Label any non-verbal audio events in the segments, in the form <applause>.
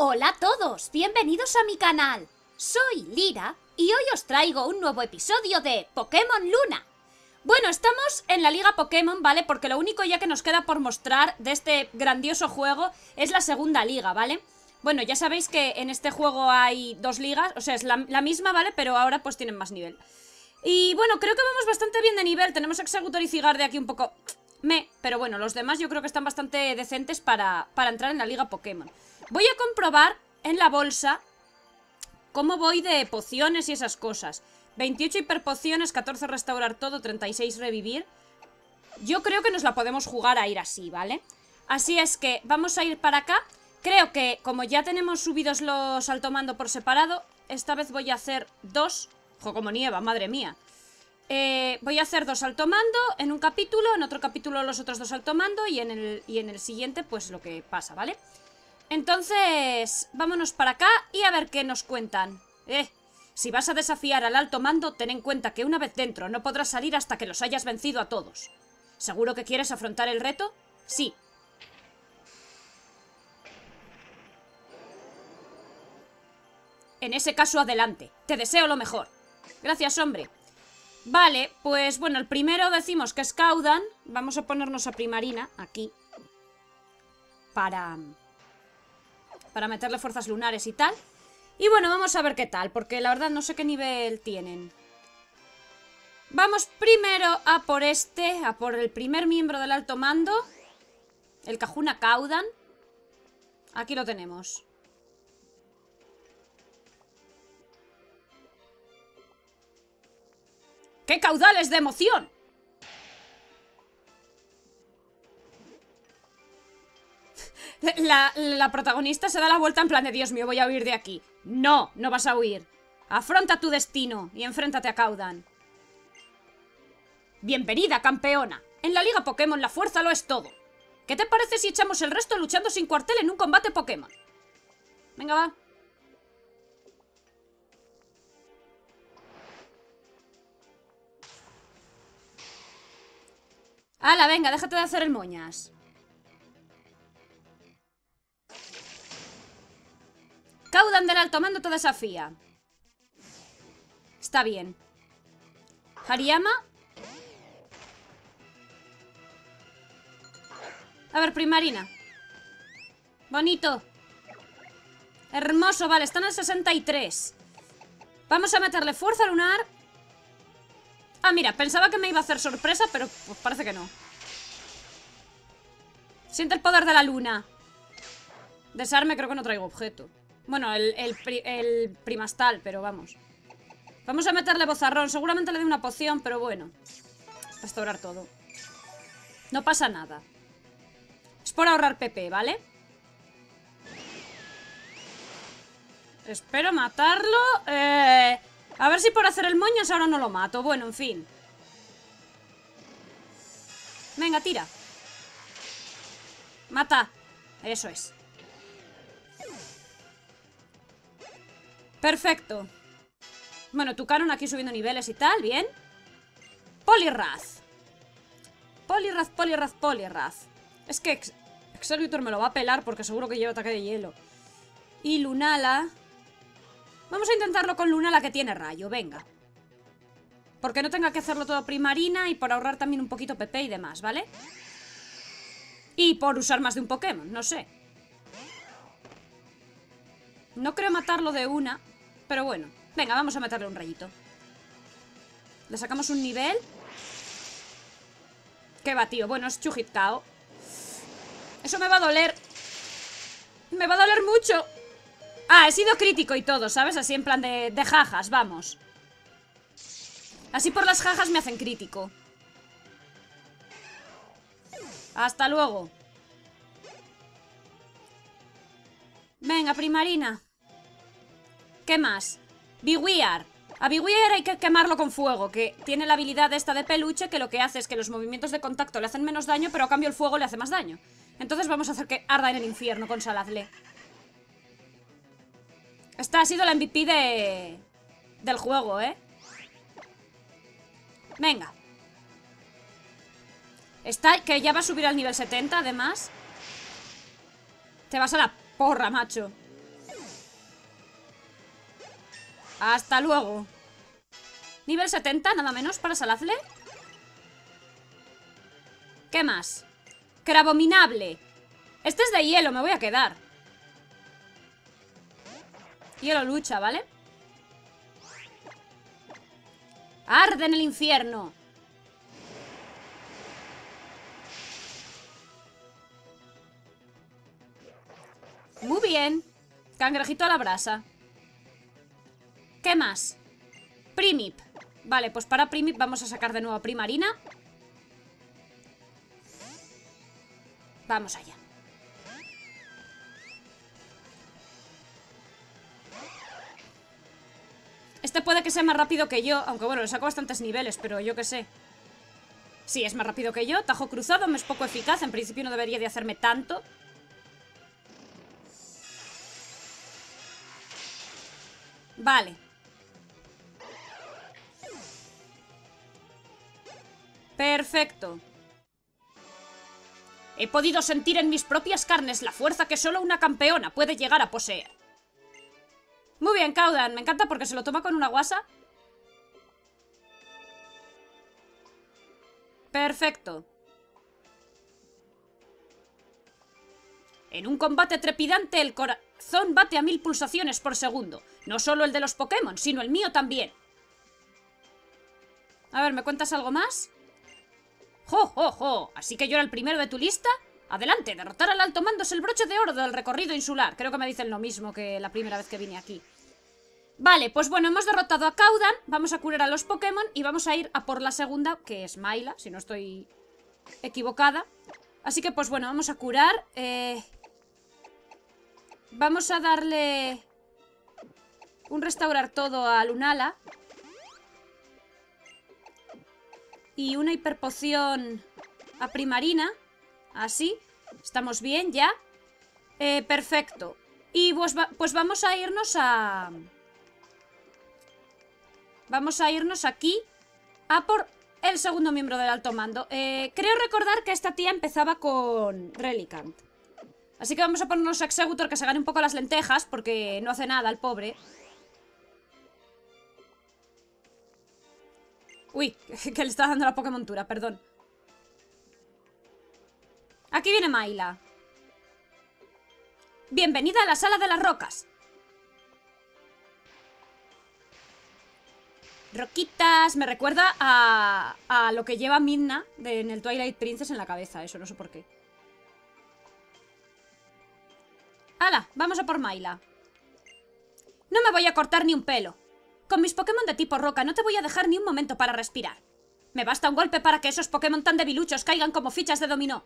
Hola a todos, bienvenidos a mi canal. Soy Lira y hoy os traigo un nuevo episodio de Pokémon Luna. Bueno, estamos en la Liga Pokémon, ¿vale? Porque lo único ya que nos queda por mostrar de este grandioso juego es la segunda liga, ¿vale? Bueno, ya sabéis que en este juego hay dos ligas, o sea, es la, misma, ¿vale? Pero ahora pues tienen más nivel. Y bueno, creo que vamos bastante bien de nivel, tenemos Executor y Cigar de aquí un poco... Me, pero bueno, los demás yo creo que están bastante decentes para, para entrar en la Liga Pokémon. Voy a comprobar en la bolsa cómo voy de pociones y esas cosas. 28 hiperpociones, 14 restaurar todo, 36 revivir. Yo creo que nos la podemos jugar a ir así, ¿vale? Así es que vamos a ir para acá. Creo que como ya tenemos subidos los altomando por separado, esta vez voy a hacer dos... Jo, como nieva, madre mía. Eh, voy a hacer dos altomando en un capítulo, en otro capítulo los otros dos altomando y en el, y en el siguiente pues lo que pasa, ¿vale? Entonces, vámonos para acá y a ver qué nos cuentan. Eh, si vas a desafiar al alto mando, ten en cuenta que una vez dentro no podrás salir hasta que los hayas vencido a todos. ¿Seguro que quieres afrontar el reto? Sí. En ese caso, adelante. Te deseo lo mejor. Gracias, hombre. Vale, pues bueno, el primero decimos que es Caudan. Vamos a ponernos a Primarina, aquí. Para para meterle fuerzas lunares y tal. Y bueno, vamos a ver qué tal, porque la verdad no sé qué nivel tienen. Vamos primero a por este, a por el primer miembro del alto mando. El Cajuna Caudan. Aquí lo tenemos. ¡Qué caudales de emoción! La, protagonista se da la vuelta en plan de Dios mío, voy a huir de aquí. No, no vas a huir. Afronta tu destino y enfréntate a Caudan. Bienvenida, campeona. En la Liga Pokémon la fuerza lo es todo. ¿Qué te parece si echamos el resto luchando sin cuartel en un combate Pokémon? Venga, va. ¡Hala, venga! Déjate de hacer el moñas. Caudan del alto mando te desafía. Está bien. Hariyama. A ver, primarina. Bonito. Hermoso, vale, están al 63. Vamos a meterle fuerza lunar. Ah, mira, pensaba que me iba a hacer sorpresa, pero pues parece que no. Siente el poder de la luna. Desarme, creo que no traigo objeto. Bueno, el, primastal, pero vamos. Vamos a meterle bozarrón. Seguramente le dé una poción, pero bueno. Restaurar todo. No pasa nada. Es por ahorrar PP, ¿vale? Espero matarlo. Eh, a ver si por hacer el moñas ahora no lo mato. Bueno, en fin. Venga, tira. Mata. Eso es. Perfecto. Bueno, tu canon aquí subiendo niveles y tal, bien. Poliraz. Poliraz, Poliraz, Poliraz. Es que Ex me lo va a pelar porque seguro que lleva ataque de hielo. Y Lunala. Vamos a intentarlo con Lunala que tiene rayo, venga. Porque no tenga que hacerlo todo primarina y por ahorrar también un poquito PP y demás, ¿vale? Y por usar más de un Pokémon, no sé. No creo matarlo de una, pero bueno. Venga, vamos a meterle un rayito. Le sacamos un nivel. ¿Qué va, tío? Bueno, es. Eso me va a doler. Me va a doler mucho. Ah, he sido crítico y todo, ¿sabes? Así en plan de, jajas, vamos. Así por las jajas me hacen crítico. Hasta luego. Venga, primarina. ¿Qué más? Bewear. A Bewear hay que quemarlo con fuego, que tiene la habilidad esta de peluche que lo que hace es que los movimientos de contacto le hacen menos daño, pero a cambio el fuego le hace más daño. Entonces vamos a hacer que arda en el infierno con Saladle. Esta ha sido la MVP de... Del juego, ¿eh? Venga. Está... Que ya va a subir al nivel 70, además. Te vas a la porra, macho. Hasta luego. Nivel 70, nada menos, para Salazle. ¿Qué más? Crabominable. Este es de hielo, me voy a quedar. Hielo lucha, ¿vale? Arde en el infierno. Muy bien. Cangrejito a la brasa. ¿Qué más? Primip. Vale, pues para Primip vamos a sacar de nuevo a Primarina. Vamos allá. Este puede que sea más rápido que yo, aunque bueno, le saco bastantes niveles, pero yo qué sé. Sí, es más rápido que yo. Tajo cruzado me es poco eficaz. En principio no debería de hacerme tanto. Vale. Perfecto. He podido sentir en mis propias carnes la fuerza que solo una campeona puede llegar a poseer. Muy bien, Caudan. Me encanta porque se lo toma con una guasa. Perfecto. En un combate trepidante el corazón bate a mil pulsaciones por segundo. No solo el de los Pokémon, sino el mío también. A ver, ¿me cuentas algo más? ¡Jo, jo, jo! ¿Así que yo era el primero de tu lista? Adelante, derrotar al alto mando es el broche de oro del recorrido insular. Creo que me dicen lo mismo que la primera vez que vine aquí. Vale, pues bueno, hemos derrotado a Caudan, vamos a curar a los Pokémon y vamos a ir a por la segunda, que es Maila, si no estoy equivocada. Así que pues bueno, vamos a curar. Eh... Vamos a darle un restaurar todo a Lunala. Y una hiperpoción a Primarina. Así. Estamos bien ya. Eh, perfecto. Y pues, pues vamos a irnos a... Vamos a irnos aquí a por el segundo miembro del alto mando. Eh, creo recordar que esta tía empezaba con Relicant. Así que vamos a ponernos a Executor que se gane un poco las lentejas porque no hace nada el pobre. Uy, <laughs> que le está dando la Pokémontura, perdón. Aquí viene Maila. Bienvenida a la sala de las rocas. Roquitas, me recuerda a, a lo que lleva Midna en el Twilight Princess en la cabeza, eso no sé por qué. ¡Hala! Vamos a por Maila. No me voy a cortar ni un pelo. Con mis Pokémon de tipo roca no te voy a dejar ni un momento para respirar. Me basta un golpe para que esos Pokémon tan debiluchos caigan como fichas de dominó.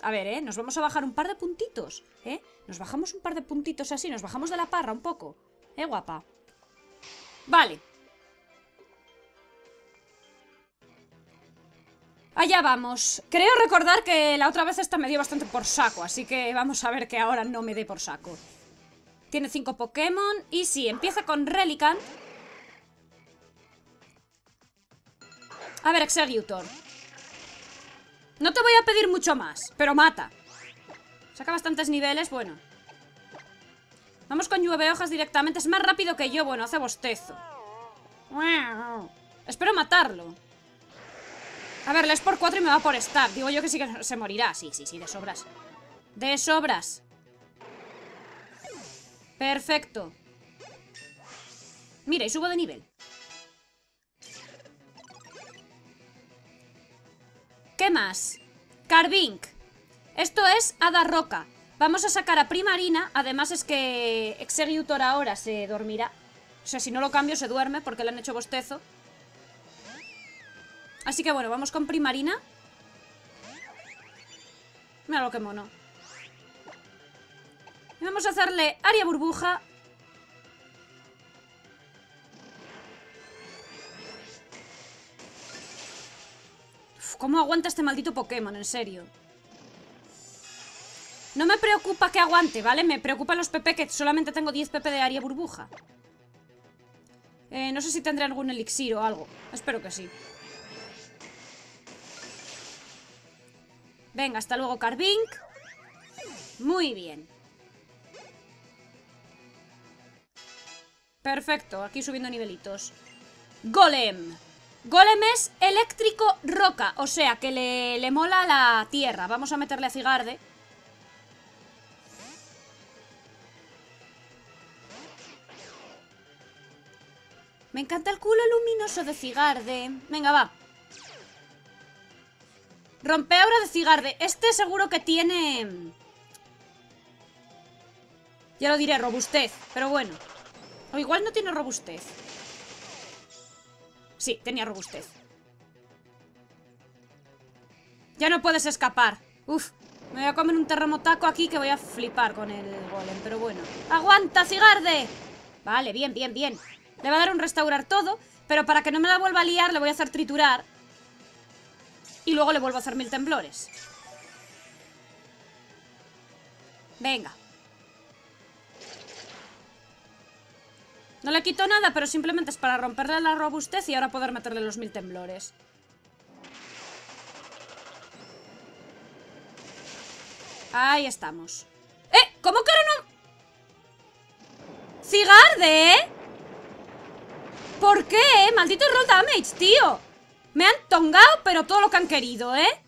A ver, ¿eh? Nos vamos a bajar un par de puntitos, ¿eh? Nos bajamos un par de puntitos así, nos bajamos de la parra un poco. ¿Eh, guapa? Vale. Allá vamos. Creo recordar que la otra vez esta me dio bastante por saco, así que vamos a ver que ahora no me dé por saco. Tiene cinco Pokémon y sí, empieza con Relican. A ver, Executor. No te voy a pedir mucho más, pero mata. Saca bastantes niveles, bueno. Vamos con llueve hojas directamente. Es más rápido que yo, bueno, hace bostezo. Espero matarlo. A ver, le es por 4 y me va por stab. Digo yo que sí que se morirá. Sí, sí, sí, de sobras. De sobras. Perfecto. Mira, y subo de nivel. ¿Qué más? Carbink. Esto es Hada Roca. Vamos a sacar a Primarina. Además es que Executor ahora se dormirá. O sea, si no lo cambio se duerme porque le han hecho bostezo. Así que bueno, vamos con Primarina. Mira lo que mono. Y vamos a hacerle área burbuja. ¿Cómo aguanta este maldito Pokémon? En serio. No me preocupa que aguante, ¿vale? Me preocupan los PP que solamente tengo 10 PP de área burbuja. Eh, no sé si tendré algún elixir o algo. Espero que sí. Venga, hasta luego, Carbink. Muy bien. Perfecto, aquí subiendo nivelitos. Golem. Golem es eléctrico roca, o sea que le, le mola la tierra. Vamos a meterle a Cigarde. Me encanta el culo luminoso de Cigarde. Venga, va. Rompeaura de Cigarde. Este seguro que tiene... Ya lo diré, robustez. Pero bueno. O igual no tiene robustez. Sí, tenía robustez. Ya no puedes escapar. Uf, me voy a comer un terremotaco aquí que voy a flipar con el golem, pero bueno. ¡Aguanta, Cigarde! Vale, bien, bien, bien. Le va a dar un restaurar todo, pero para que no me la vuelva a liar le voy a hacer triturar. Y luego le vuelvo a hacer mil temblores. Venga. No le quito nada, pero simplemente es para romperle la robustez y ahora poder meterle los mil temblores. Ahí estamos. ¡Eh! ¿Cómo que ahora no...? ¡Cigarde! ¿eh? ¿Por qué? Maldito roll damage, tío. Me han tongado, pero todo lo que han querido, ¿eh?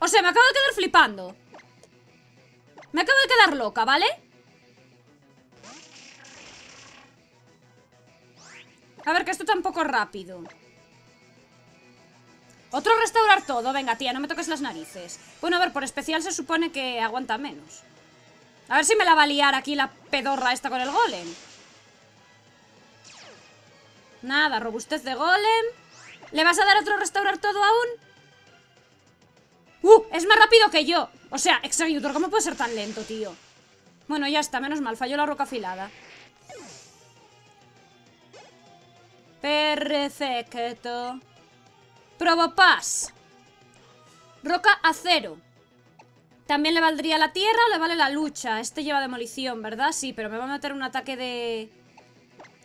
O sea, me acabo de quedar flipando. Me acabo de quedar loca, ¿vale? A ver, que esto tampoco es rápido. Otro restaurar todo. Venga, tía, no me toques las narices. Bueno, a ver, por especial se supone que aguanta menos. A ver si me la va a liar aquí la pedorra esta con el golem. Nada, robustez de golem. ¿Le vas a dar otro restaurar todo aún? ¡Uh! Es más rápido que yo. O sea, Executor, ¿cómo puede ser tan lento, tío? Bueno, ya está, menos mal, falló la roca afilada. Perfecto. Probopass. Roca acero. ¿También le valdría la tierra o le vale la lucha? Este lleva demolición, ¿verdad? Sí, pero me va a meter un ataque de...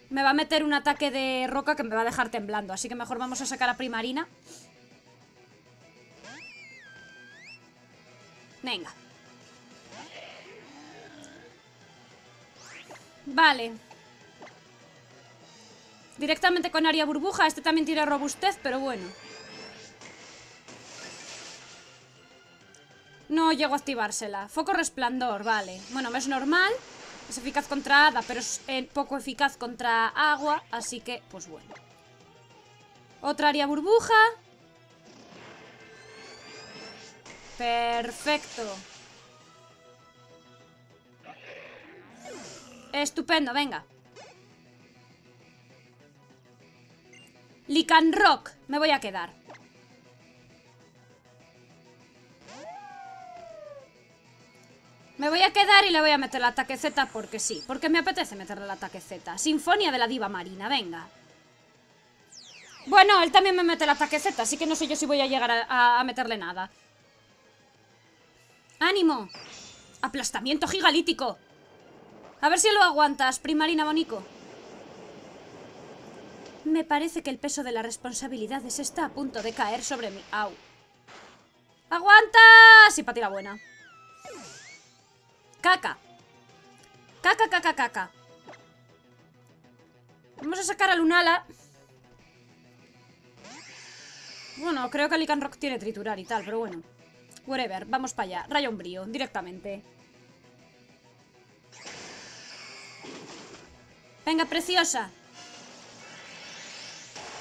Me va a meter un ataque de roca que me va a dejar temblando. Así que mejor vamos a sacar a Primarina. Venga. Vale. Directamente con área burbuja. Este también tiene robustez, pero bueno. No llego a activársela. Foco resplandor, vale. Bueno, es normal. Es eficaz contra hada, pero es eh, poco eficaz contra agua. Así que, pues bueno. Otra área burbuja. Perfecto. Estupendo, venga. Rock, Me voy a quedar. Me voy a quedar y le voy a meter el ataque Z porque sí. Porque me apetece meterle el ataque Z. Sinfonía de la diva marina, venga. Bueno, él también me mete el ataque Z, así que no sé yo si voy a llegar a, meterle nada. ¡Ánimo! ¡Aplastamiento gigalítico! A ver si lo aguantas, primarina bonico. Me parece que el peso de las responsabilidades está a punto de caer sobre mí. ¡Au! ¡Aguanta! Sí, la buena. Caca. Caca, caca, caca. Vamos a sacar a Lunala. Bueno, creo que Rock tiene triturar y tal, pero bueno. Whatever, vamos para allá. Rayo umbrío, directamente. Venga, preciosa.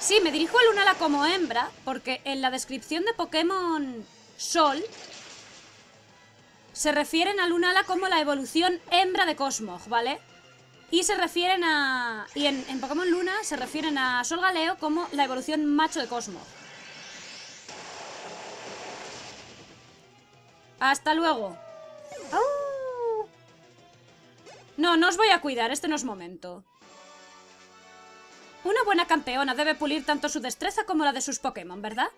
Sí, me dirijo a Lunala como hembra, porque en la descripción de Pokémon Sol se refieren a Lunala como la evolución hembra de Cosmog, ¿vale? Y se refieren a... Y en, Pokémon Luna se refieren a Sol Galeo como la evolución macho de Cosmog. Hasta luego. No, no os voy a cuidar, este no es momento. Una buena campeona debe pulir tanto su destreza como la de sus Pokémon, ¿verdad?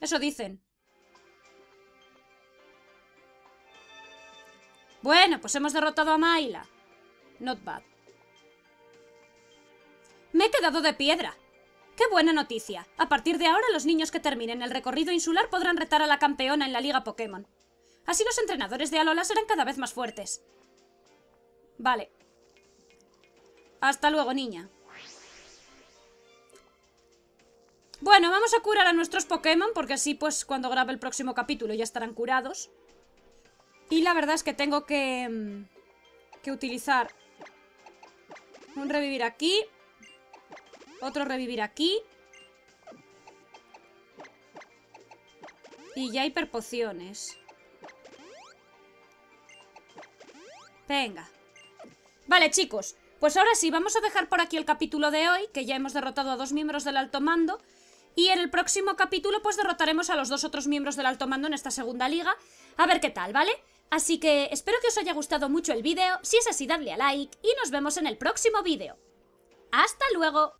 Eso dicen. Bueno, pues hemos derrotado a Maila. Not bad. Me he quedado de piedra. ¡Qué buena noticia! A partir de ahora los niños que terminen el recorrido insular podrán retar a la campeona en la Liga Pokémon. Así los entrenadores de Alola serán cada vez más fuertes. Vale. Hasta luego, niña. Bueno, vamos a curar a nuestros Pokémon porque así pues cuando grabe el próximo capítulo ya estarán curados. Y la verdad es que tengo que, mm, que utilizar un revivir aquí, otro revivir aquí. Y ya hay perpociones. Venga. Vale, chicos. Pues ahora sí, vamos a dejar por aquí el capítulo de hoy, que ya hemos derrotado a dos miembros del alto mando. Y en el próximo capítulo pues derrotaremos a los dos otros miembros del alto mando en esta segunda liga. A ver qué tal, ¿vale? Así que espero que os haya gustado mucho el vídeo, si es así dadle a like y nos vemos en el próximo vídeo. ¡Hasta luego!